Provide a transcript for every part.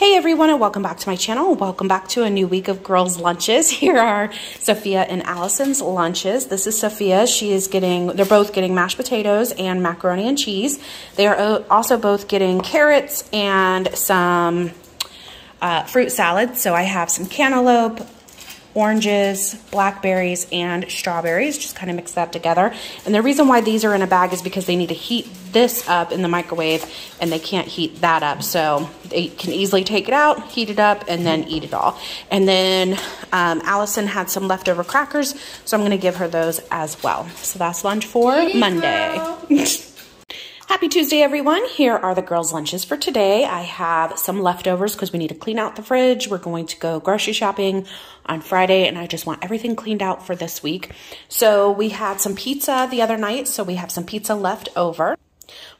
Hey everyone and welcome back to my channel. Welcome back to a new week of girls lunches. Here are Sophia and Allison's lunches. This is Sophia. She is getting, they're both getting mashed potatoes and macaroni and cheese. They are also both getting carrots and some uh, fruit salad. So I have some cantaloupe, oranges, blackberries, and strawberries. Just kind of mix that together. And the reason why these are in a bag is because they need to heat this up in the microwave and they can't heat that up. So they can easily take it out, heat it up, and then eat it all. And then um, Allison had some leftover crackers, so I'm going to give her those as well. So that's lunch for Monday. Happy Tuesday, everyone. Here are the girls' lunches for today. I have some leftovers because we need to clean out the fridge. We're going to go grocery shopping on Friday, and I just want everything cleaned out for this week. So we had some pizza the other night, so we have some pizza left over.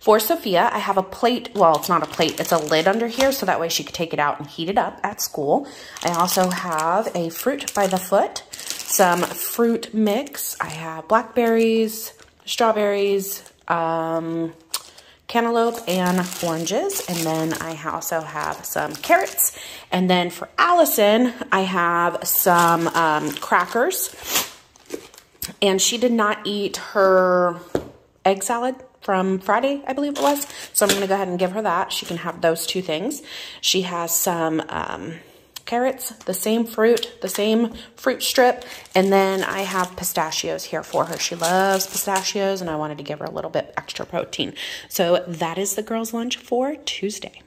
For Sophia, I have a plate. Well, it's not a plate. It's a lid under here, so that way she could take it out and heat it up at school. I also have a fruit by the foot, some fruit mix. I have blackberries, strawberries, um, cantaloupe and oranges. And then I also have some carrots. And then for Allison, I have some um, crackers. And she did not eat her egg salad from Friday, I believe it was. So I'm going to go ahead and give her that. She can have those two things. She has some um, carrots, the same fruit, the same fruit strip, and then I have pistachios here for her. She loves pistachios, and I wanted to give her a little bit extra protein. So that is the girls' lunch for Tuesday.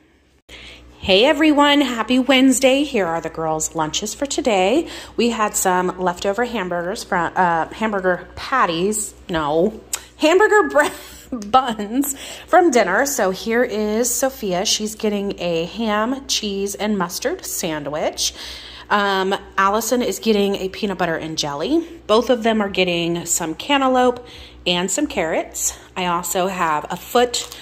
Hey everyone, happy Wednesday. Here are the girls' lunches for today. We had some leftover hamburgers from uh, hamburger patties. No, hamburger bread buns from dinner. So here is Sophia. She's getting a ham, cheese, and mustard sandwich. Um, Allison is getting a peanut butter and jelly. Both of them are getting some cantaloupe and some carrots. I also have a foot,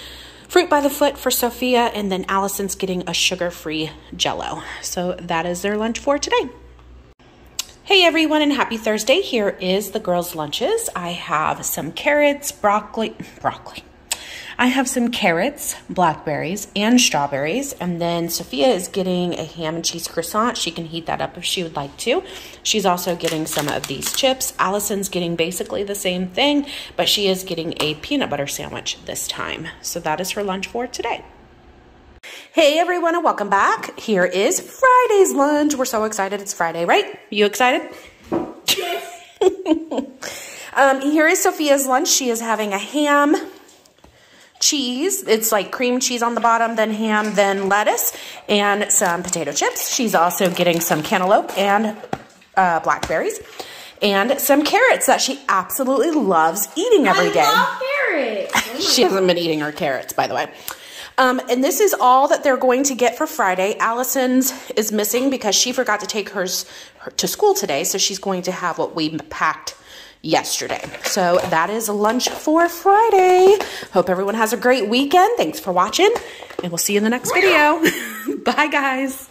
fruit by the foot for Sophia, and then Allison's getting a sugar-free jello. So that is their lunch for today. Hey everyone and happy Thursday. Here is the girls' lunches. I have some carrots, broccoli, broccoli. I have some carrots, blackberries, and strawberries. And then Sophia is getting a ham and cheese croissant. She can heat that up if she would like to. She's also getting some of these chips. Allison's getting basically the same thing, but she is getting a peanut butter sandwich this time. So that is her lunch for today. Hey everyone and welcome back. Here is Friday's lunch. We're so excited it's Friday, right? You excited? Yes. um, here is Sophia's lunch. She is having a ham, cheese. It's like cream cheese on the bottom, then ham, then lettuce, and some potato chips. She's also getting some cantaloupe and uh, blackberries and some carrots that she absolutely loves eating every day. I love carrots. she hasn't been eating her carrots, by the way. Um, and this is all that they're going to get for Friday. Allison's is missing because she forgot to take hers to school today. So she's going to have what we packed yesterday. So that is lunch for Friday. Hope everyone has a great weekend. Thanks for watching and we'll see you in the next video. Bye guys.